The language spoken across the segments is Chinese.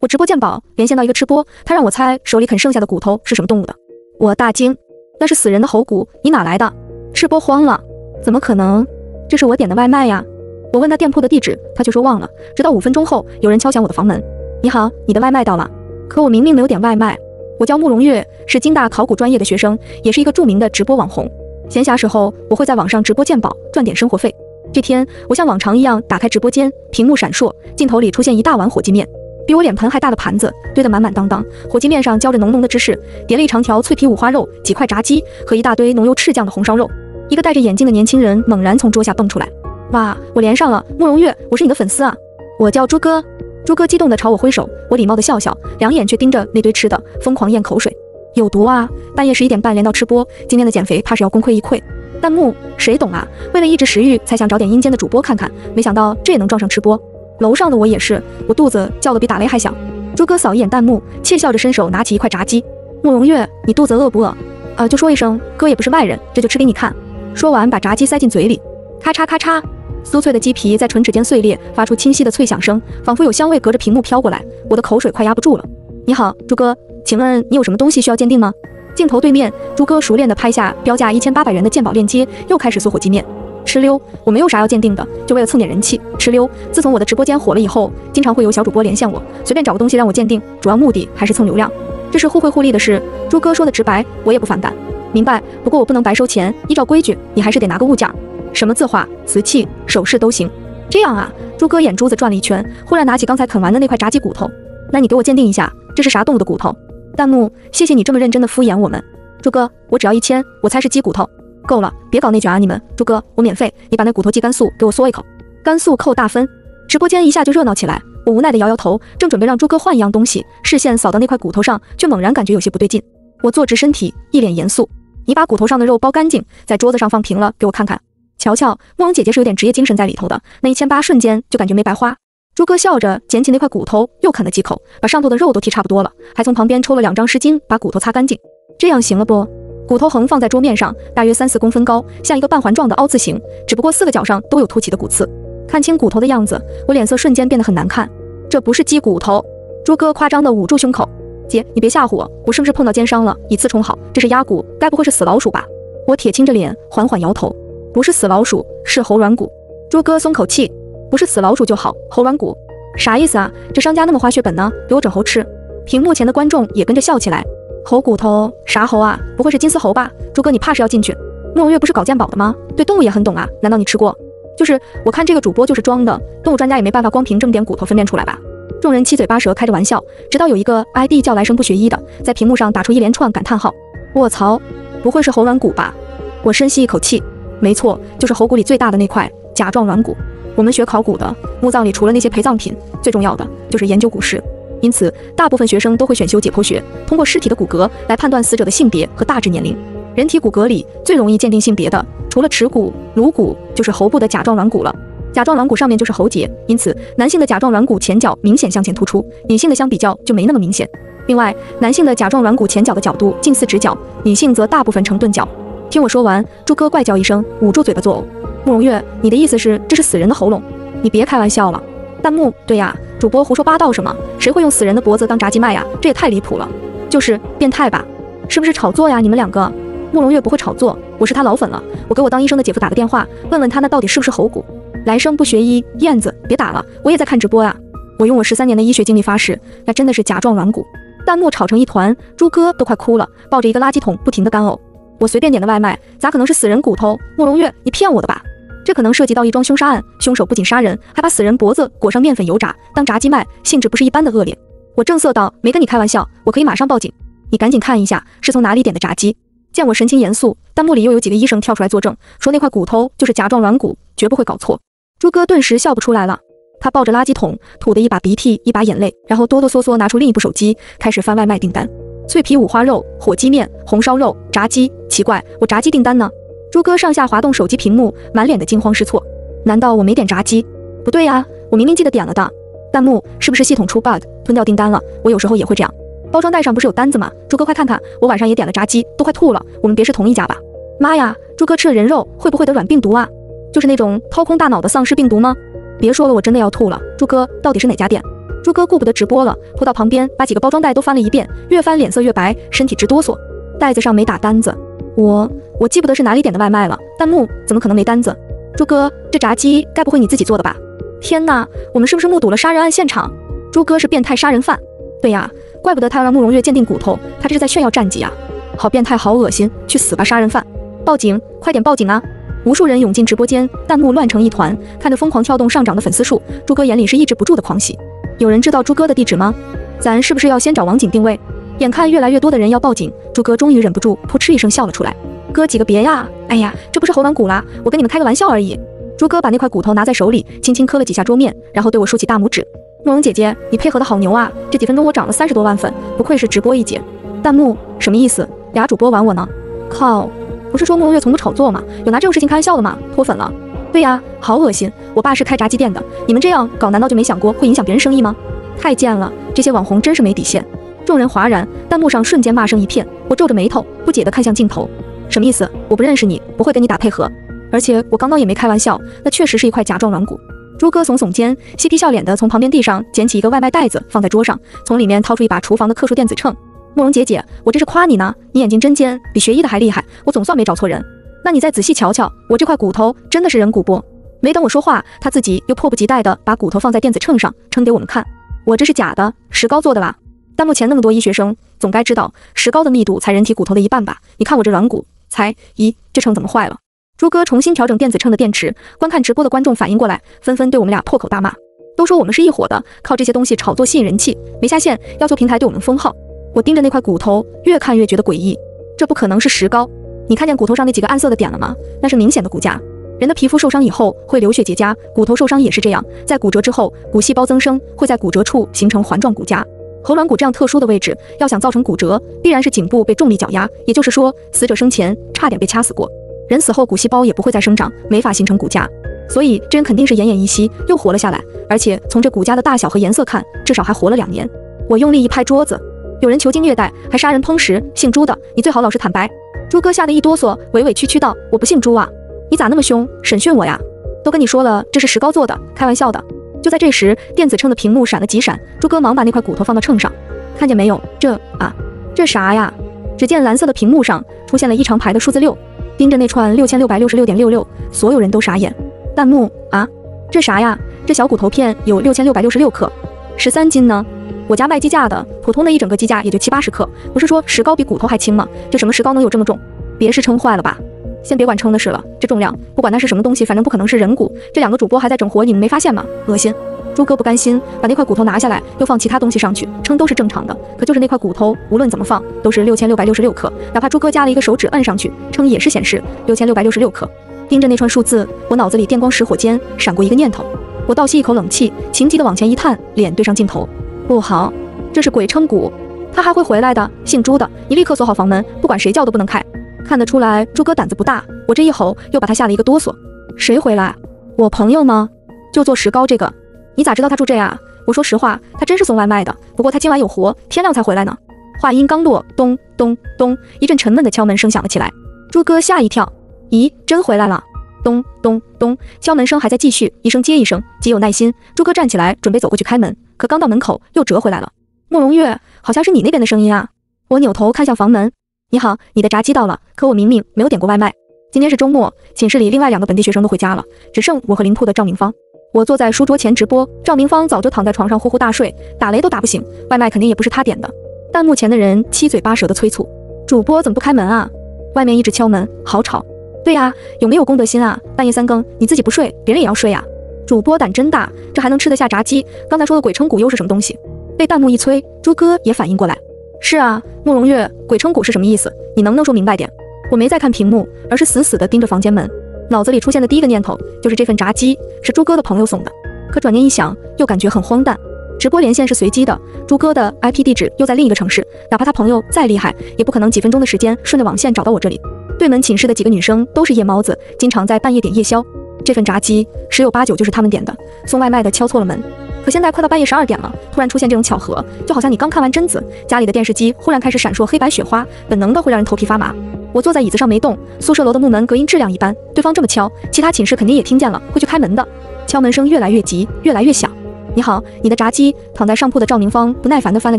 我直播鉴宝连线到一个吃播，他让我猜手里啃剩下的骨头是什么动物的。我大惊，那是死人的喉骨，你哪来的？吃播慌了，怎么可能？这是我点的外卖呀！我问他店铺的地址，他却说忘了。直到五分钟后，有人敲响我的房门。你好，你的外卖到了。可我明明没有点外卖。我叫慕容月，是京大考古专业的学生，也是一个著名的直播网红。闲暇时候，我会在网上直播鉴宝，赚点生活费。这天，我像往常一样打开直播间，屏幕闪烁，镜头里出现一大碗火鸡面。比我脸盆还大的盘子堆得满满当当，火鸡面上浇着浓浓的芝士，叠了一长条脆皮五花肉、几块炸鸡和一大堆浓油赤酱的红烧肉。一个戴着眼镜的年轻人猛然从桌下蹦出来，哇！我连上了，慕容月，我是你的粉丝啊！我叫朱哥。朱哥激动地朝我挥手，我礼貌地笑笑，两眼却盯着那堆吃的，疯狂咽口水。有毒啊！半夜十一点半连到吃播，今天的减肥怕是要功亏一篑。弹幕谁懂啊？为了抑制食欲，才想找点阴间的主播看看，没想到这也能撞上吃播。楼上的我也是，我肚子叫得比打雷还响。朱哥扫一眼弹幕，窃笑着伸手拿起一块炸鸡。慕容月，你肚子饿不饿？呃，就说一声，哥也不是外人，这就吃给你看。说完，把炸鸡塞进嘴里，咔嚓咔嚓，酥脆的鸡皮在唇齿间碎裂，发出清晰的脆响声，仿佛有香味隔着屏幕飘过来。我的口水快压不住了。你好，朱哥，请问你有什么东西需要鉴定吗？镜头对面，朱哥熟练地拍下标价一千八百元的鉴宝链接，又开始嗦火鸡面。吃溜，我没有啥要鉴定的，就为了蹭点人气。吃溜，自从我的直播间火了以后，经常会有小主播连线我，随便找个东西让我鉴定，主要目的还是蹭流量，这是互惠互利的事。朱哥说的直白，我也不反感。明白，不过我不能白收钱，依照规矩，你还是得拿个物件，什么字画、瓷器、首饰都行。这样啊？朱哥眼珠子转了一圈，忽然拿起刚才啃完的那块炸鸡骨头，那你给我鉴定一下，这是啥动物的骨头？弹幕，谢谢你这么认真的敷衍我们。朱哥，我只要一千，我猜是鸡骨头。够了，别搞内卷啊！你们，朱哥，我免费，你把那骨头鸡甘肃给我嗦一口，甘肃扣大分。直播间一下就热闹起来，我无奈的摇摇头，正准备让朱哥换一样东西，视线扫到那块骨头上，却猛然感觉有些不对劲。我坐直身体，一脸严肃，你把骨头上的肉剥干净，在桌子上放平了，给我看看。瞧瞧，慕容姐姐是有点职业精神在里头的，那一千八瞬间就感觉没白花。朱哥笑着捡起那块骨头，又啃了几口，把上头的肉都剔差不多了，还从旁边抽了两张湿巾，把骨头擦干净。这样行了不？骨头横放在桌面上，大约三四公分高，像一个半环状的凹字形，只不过四个角上都有凸起的骨刺。看清骨头的样子，我脸色瞬间变得很难看。这不是鸡骨头！朱哥夸张地捂住胸口。姐，你别吓唬我，我是不是碰到奸商了？以次充好，这是鸭骨，该不会是死老鼠吧？我铁青着脸，缓缓摇头，不是死老鼠，是猴软骨。朱哥松口气，不是死老鼠就好，猴软骨啥意思啊？这商家那么花血本呢？给我整猴吃！屏幕前的观众也跟着笑起来。猴骨头啥猴啊？不会是金丝猴吧？朱哥，你怕是要进去？慕容月不是搞鉴宝的吗？对动物也很懂啊？难道你吃过？就是我看这个主播就是装的，动物专家也没办法光凭这么点骨头分辨出来吧？众人七嘴八舌开着玩笑，直到有一个 ID 叫来生不学医的，在屏幕上打出一连串感叹号。卧槽，不会是猴软骨吧？我深吸一口气，没错，就是猴骨里最大的那块甲状软骨。我们学考古的，墓葬里除了那些陪葬品，最重要的就是研究古尸。因此，大部分学生都会选修解剖学，通过尸体的骨骼来判断死者的性别和大致年龄。人体骨骼里最容易鉴定性别的，除了耻骨、颅骨，就是喉部的甲状软骨了。甲状软骨上面就是喉结，因此男性的甲状软骨前角明显向前突出，女性的相比较就没那么明显。另外，男性的甲状软骨前角的角度近似直角，女性则大部分呈钝角。听我说完，朱哥怪叫一声，捂住嘴巴作呕。慕容月，你的意思是这是死人的喉咙？你别开玩笑了。弹幕，对呀。主播胡说八道什么？谁会用死人的脖子当炸鸡卖呀？这也太离谱了，就是变态吧？是不是炒作呀？你们两个，慕容月不会炒作，我是他老粉了。我给我当医生的姐夫打个电话，问问他那到底是不是喉骨。来生不学医，燕子别打了，我也在看直播呀。我用我十三年的医学经历发誓，那真的是甲状软骨。弹幕吵成一团，朱哥都快哭了，抱着一个垃圾桶不停的干呕。我随便点的外卖，咋可能是死人骨头？慕容月，你骗我的吧？这可能涉及到一桩凶杀案，凶手不仅杀人，还把死人脖子裹上面粉油炸，当炸鸡卖，性质不是一般的恶劣。我正色道：“没跟你开玩笑，我可以马上报警。你赶紧看一下是从哪里点的炸鸡。”见我神情严肃，弹幕里又有几个医生跳出来作证，说那块骨头就是甲状软骨，绝不会搞错。朱哥顿时笑不出来了，他抱着垃圾桶，吐的一把鼻涕一把眼泪，然后哆哆嗦嗦拿出另一部手机，开始翻外卖订单：脆皮五花肉、火鸡面、红烧肉、炸鸡。奇怪，我炸鸡订单呢？朱哥上下滑动手机屏幕，满脸的惊慌失措。难道我没点炸鸡？不对呀，我明明记得点了的。弹幕是不是系统出 bug 吞掉订单了？我有时候也会这样。包装袋上不是有单子吗？朱哥快看看，我晚上也点了炸鸡，都快吐了。我们别是同一家吧？妈呀，朱哥吃了人肉，会不会得软病毒啊？就是那种掏空大脑的丧尸病毒吗？别说了，我真的要吐了。朱哥到底是哪家店？朱哥顾不得直播了，扑到旁边，把几个包装袋都翻了一遍，越翻脸色越白，身体直哆嗦。袋子上没打单子，我我记不得是哪里点的外卖了。弹幕怎么可能没单子？朱哥，这炸鸡该不会你自己做的吧？天哪，我们是不是目睹了杀人案现场？朱哥是变态杀人犯。对呀，怪不得他要让慕容月鉴定骨头，他这是在炫耀战绩啊！好变态，好恶心，去死吧杀人犯！报警，快点报警啊！无数人涌进直播间，弹幕乱成一团，看着疯狂跳动上涨的粉丝数，朱哥眼里是抑制不住的狂喜。有人知道朱哥的地址吗？咱是不是要先找网警定位？眼看越来越多的人要报警，朱哥终于忍不住扑哧一声笑了出来。哥几个别呀！哎呀，这不是喉软骨啦，我跟你们开个玩笑而已。朱哥把那块骨头拿在手里，轻轻磕了几下桌面，然后对我竖起大拇指。慕容姐姐，你配合的好牛啊！这几分钟我涨了三十多万粉，不愧是直播一姐。弹幕什么意思？俩主播玩我呢？靠！不是说慕容月从不炒作吗？有拿这种事情开玩笑的吗？脱粉了？对呀，好恶心！我爸是开炸鸡店的，你们这样搞难道就没想过会影响别人生意吗？太贱了！这些网红真是没底线。众人哗然，弹幕上瞬间骂声一片。我皱着眉头，不解地看向镜头，什么意思？我不认识你，不会跟你打配合。而且我刚刚也没开玩笑，那确实是一块甲状软骨。朱哥耸耸肩，嬉皮笑脸地从旁边地上捡起一个外卖袋子，放在桌上，从里面掏出一把厨房的克数电子秤。慕容姐姐，我这是夸你呢，你眼睛真尖，比学医的还厉害，我总算没找错人。那你再仔细瞧瞧，我这块骨头真的是人骨不？没等我说话，他自己又迫不及待地把骨头放在电子秤上称给我们看。我这是假的，石膏做的啦。但目前那么多医学生，总该知道石膏的密度才人体骨头的一半吧？你看我这软骨，才咦，这秤怎么坏了？朱哥重新调整电子秤的电池。观看直播的观众反应过来，纷纷对我们俩破口大骂，都说我们是一伙的，靠这些东西炒作吸引人气，没下线要求平台对我们封号。我盯着那块骨头，越看越觉得诡异。这不可能是石膏。你看见骨头上那几个暗色的点了吗？那是明显的骨痂。人的皮肤受伤以后会流血结痂，骨头受伤也是这样。在骨折之后，骨细胞增生，会在骨折处形成环状骨痂。喉软骨这样特殊的位置，要想造成骨折，必然是颈部被重力绞压。也就是说，死者生前差点被掐死过。人死后骨细胞也不会再生长，没法形成骨痂。所以这人肯定是奄奄一息，又活了下来。而且从这骨痂的大小和颜色看，至少还活了两年。我用力一拍桌子。有人囚禁虐待，还杀人烹食，姓朱的，你最好老实坦白。朱哥吓得一哆嗦，委委屈屈道：“我不姓朱啊，你咋那么凶，审讯我呀？都跟你说了，这是石膏做的，开玩笑的。”就在这时，电子秤的屏幕闪了几闪，朱哥忙把那块骨头放到秤上，看见没有？这啊，这啥呀？只见蓝色的屏幕上出现了一长排的数字六，盯着那串六千六百六十六点六六，所有人都傻眼。弹幕啊，这啥呀？这小骨头片有六千六百六十六克，十三斤呢？我家卖鸡架的，普通的一整个鸡架也就七八十克，不是说石膏比骨头还轻吗？这什么石膏能有这么重？别是称坏了吧？先别管称的事了，这重量不管那是什么东西，反正不可能是人骨。这两个主播还在整活，你们没发现吗？恶心！朱哥不甘心，把那块骨头拿下来，又放其他东西上去，称都是正常的。可就是那块骨头，无论怎么放都是六千六百六十六克，哪怕朱哥加了一个手指摁上去，称也是显示六千六百六十六克。盯着那串数字，我脑子里电光石火间闪过一个念头，我倒吸一口冷气，情急的往前一探，脸对上镜头。不好，这是鬼称骨，他还会回来的。姓朱的，你立刻锁好房门，不管谁叫都不能开。看得出来，朱哥胆子不大。我这一吼，又把他吓了一个哆嗦。谁回来？我朋友吗？就做石膏这个。你咋知道他住这啊？我说实话，他真是送外卖的。不过他今晚有活，天亮才回来呢。话音刚落，咚咚咚，一阵沉闷的敲门声响了起来。朱哥吓一跳，咦，真回来了？咚咚咚，敲门声还在继续，一声接一声，极有耐心。朱哥站起来，准备走过去开门。可刚到门口，又折回来了。慕容月，好像是你那边的声音啊！我扭头看向房门。你好，你的炸鸡到了，可我明明没有点过外卖。今天是周末，寝室里另外两个本地学生都回家了，只剩我和临铺的赵明芳。我坐在书桌前直播，赵明芳早就躺在床上呼呼大睡，打雷都打不醒。外卖肯定也不是他点的。弹幕前的人七嘴八舌的催促：主播怎么不开门啊？外面一直敲门，好吵。对呀，有没有公德心啊？半夜三更，你自己不睡，别人也要睡啊。主播胆真大，这还能吃得下炸鸡？刚才说的鬼称骨又是什么东西？被弹幕一催，朱哥也反应过来。是啊，慕容月，鬼称骨是什么意思？你能不能说明白点？我没在看屏幕，而是死死地盯着房间门，脑子里出现的第一个念头就是这份炸鸡是朱哥的朋友送的。可转念一想，又感觉很荒诞。直播连线是随机的，朱哥的 IP 地址又在另一个城市，哪怕他朋友再厉害，也不可能几分钟的时间顺着网线找到我这里。对门寝室的几个女生都是夜猫子，经常在半夜点夜宵。这份炸鸡十有八九就是他们点的，送外卖的敲错了门。可现在快到半夜十二点了，突然出现这种巧合，就好像你刚看完贞子，家里的电视机忽然开始闪烁黑白雪花，本能的会让人头皮发麻。我坐在椅子上没动，宿舍楼的木门隔音质量一般，对方这么敲，其他寝室肯定也听见了，会去开门的。敲门声越来越急，越来越响。你好，你的炸鸡。躺在上铺的赵明芳不耐烦地翻了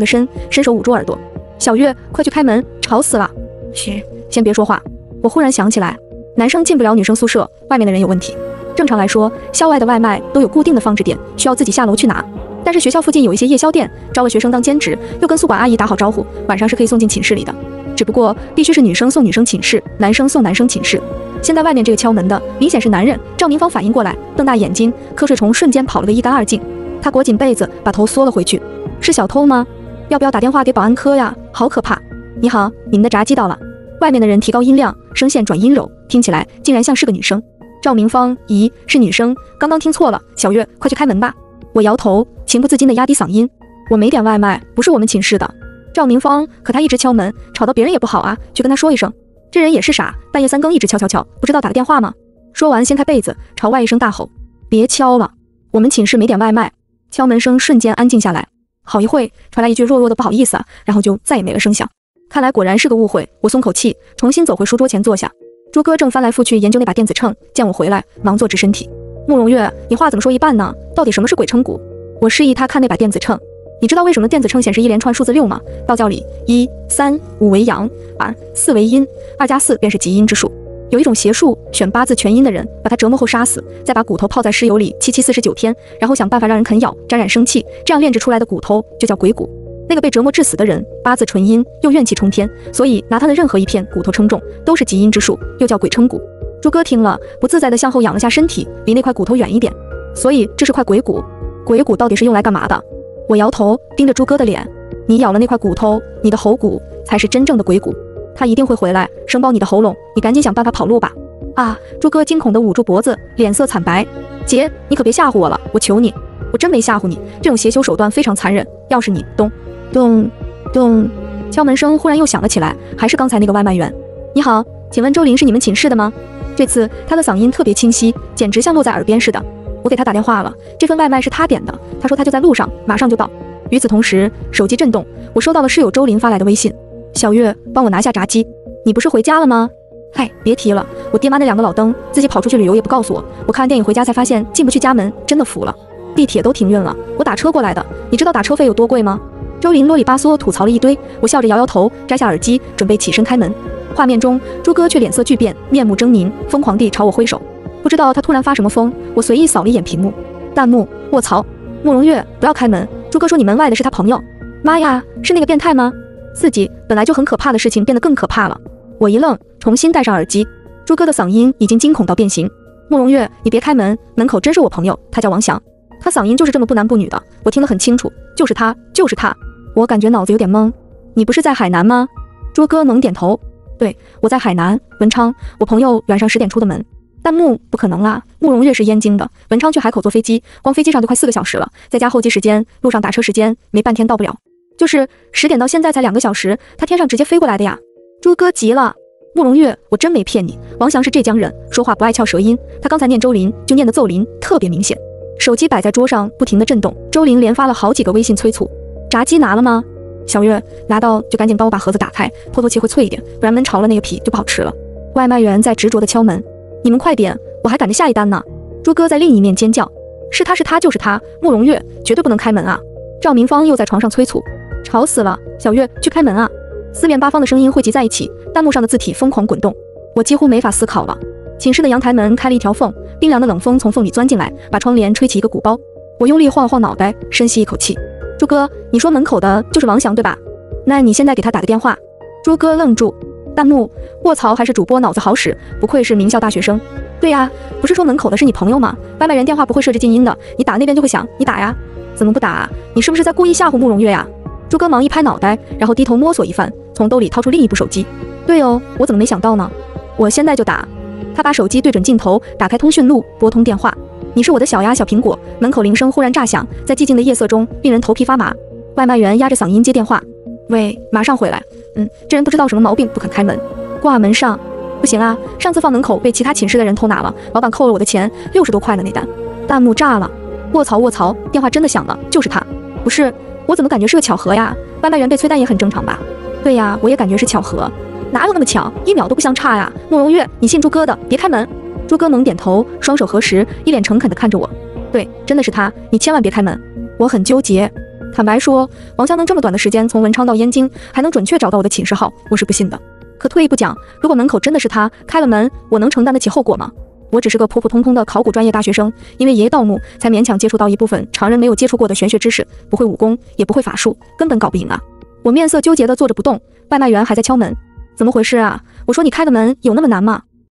个身，伸手捂住耳朵。小月，快去开门，吵死了。嘘，先别说话。我忽然想起来，男生进不了女生宿舍，外面的人有问题。正常来说，校外的外卖都有固定的放置点，需要自己下楼去拿。但是学校附近有一些夜宵店，招了学生当兼职，又跟宿管阿姨打好招呼，晚上是可以送进寝室里的。只不过必须是女生送女生寝室，男生送男生寝室。现在外面这个敲门的明显是男人。赵明芳反应过来，瞪大眼睛，瞌睡虫瞬间跑了个一干二净。他裹紧被子，把头缩了回去。是小偷吗？要不要打电话给保安科呀？好可怕！你好，你们的炸鸡到了。外面的人提高音量，声线转阴柔，听起来竟然像是个女生。赵明芳，咦，是女生？刚刚听错了。小月，快去开门吧。我摇头，情不自禁的压低嗓音。我没点外卖，不是我们寝室的。赵明芳，可他一直敲门，吵到别人也不好啊，去跟他说一声。这人也是傻，半夜三更一直敲敲敲，不知道打个电话吗？说完，掀开被子，朝外一声大吼：“别敲了，我们寝室没点外卖。”敲门声瞬间安静下来，好一会，传来一句弱弱的不好意思啊，然后就再也没了声响。看来果然是个误会，我松口气，重新走回书桌前坐下。朱哥正翻来覆去研究那把电子秤，见我回来，忙坐直身体。慕容月，你话怎么说一半呢？到底什么是鬼称骨？我示意他看那把电子秤。你知道为什么电子秤显示一连串数字六吗？道教里一三五为阳，二四为阴，二加四便是极阴之数。有一种邪术，选八字全阴的人，把他折磨后杀死，再把骨头泡在尸油里七七四十九天，然后想办法让人啃咬，沾染生气，这样炼制出来的骨头就叫鬼骨。那个被折磨致死的人，八字纯阴，又怨气冲天，所以拿他的任何一片骨头称重，都是极阴之术，又叫鬼称骨。朱哥听了，不自在地向后仰了下身体，离那块骨头远一点。所以这是块鬼骨。鬼骨到底是用来干嘛的？我摇头，盯着朱哥的脸。你咬了那块骨头，你的喉骨才是真正的鬼骨。他一定会回来，生包你的喉咙。你赶紧想办法跑路吧！啊！朱哥惊恐地捂住脖子，脸色惨白。姐，你可别吓唬我了，我求你，我真没吓唬你。这种邪修手段非常残忍。要是你咚咚咚，敲门声忽然又响了起来，还是刚才那个外卖员。你好，请问周林是你们寝室的吗？这次他的嗓音特别清晰，简直像落在耳边似的。我给他打电话了，这份外卖是他点的，他说他就在路上，马上就到。与此同时，手机震动，我收到了室友周林发来的微信。小月，帮我拿下炸鸡。你不是回家了吗？嗨，别提了，我爹妈那两个老登，自己跑出去旅游也不告诉我。我看完电影回家才发现进不去家门，真的服了。地铁都停运了，我打车过来的。你知道打车费有多贵吗？周林啰里吧嗦吐槽了一堆，我笑着摇摇头，摘下耳机，准备起身开门。画面中，朱哥却脸色巨变，面目狰狞，疯狂地朝我挥手。不知道他突然发什么疯，我随意扫了一眼屏幕，弹幕：卧槽，慕容月，不要开门。朱哥说你门外的是他朋友。妈呀，是那个变态吗？四级本来就很可怕的事情变得更可怕了。我一愣，重新戴上耳机。朱哥的嗓音已经惊恐到变形。慕容月，你别开门，门口真是我朋友，他叫王翔。他嗓音就是这么不男不女的，我听得很清楚，就是他，就是他。我感觉脑子有点懵。你不是在海南吗？朱哥猛点头。对，我在海南文昌。我朋友晚上十点出的门。弹幕不可能啊！慕容月是燕京的，文昌去海口坐飞机，光飞机上就快四个小时了，再加候机时间，路上打车时间没半天到不了。就是十点到现在才两个小时，他天上直接飞过来的呀！朱哥急了，慕容月，我真没骗你。王翔是浙江人，说话不爱翘舌音，他刚才念周林就念的奏林，特别明显。手机摆在桌上，不停的震动。周林连发了好几个微信催促。炸鸡拿了吗？小月拿到就赶紧帮我把盒子打开，破透气会脆一点，不然焖潮了那个皮就不好吃了。外卖员在执着的敲门。你们快点，我还赶着下一单呢。朱哥在另一面尖叫：“是他是他就是他，慕容月绝对不能开门啊！”赵明芳又在床上催促：“吵死了，小月去开门啊！”四面八方的声音汇集在一起，弹幕上的字体疯狂滚动，我几乎没法思考了。寝室的阳台门开了一条缝，冰凉的冷风从缝里钻进来，把窗帘吹起一个鼓包。我用力晃了晃脑袋，深吸一口气：“朱哥，你说门口的就是王翔对吧？那你现在给他打个电话。”朱哥愣住。弹幕：卧槽，还是主播脑子好使，不愧是名校大学生。对呀，不是说门口的是你朋友吗？外卖员电话不会设置静音的，你打那边就会响，你打呀？怎么不打？你是不是在故意吓唬慕容月呀？朱哥忙一拍脑袋，然后低头摸索一番，从兜里掏出另一部手机。对哦，我怎么没想到呢？我现在就打。他把手机对准镜头，打开通讯录，拨通电话。你是我的小呀，小苹果。门口铃声忽然炸响，在寂静的夜色中，令人头皮发麻。外卖员压着嗓音接电话。喂，马上回来。嗯，这人不知道什么毛病，不肯开门。挂门上，不行啊！上次放门口被其他寝室的人偷拿了，老板扣了我的钱，六十多块呢那单。弹幕炸了！卧槽卧槽！电话真的响了，就是他。不是，我怎么感觉是个巧合呀？外卖员被催单也很正常吧？对呀，我也感觉是巧合。哪有那么巧？一秒都不相差呀！慕容月，你信朱哥的，别开门。朱哥猛点头，双手合十，一脸诚恳地看着我。对，真的是他，你千万别开门。我很纠结。坦白说，王香能这么短的时间从文昌到燕京，还能准确找到我的寝室号，我是不信的。可退一步讲，如果门口真的是他开了门，我能承担得起后果吗？我只是个普普通通的考古专业大学生，因为爷爷盗墓，才勉强接触到一部分常人没有接触过的玄学知识，不会武功，也不会法术，根本搞不赢啊！我面色纠结的坐着不动，外卖员还在敲门，怎么回事啊？我说你开个门有那么难吗？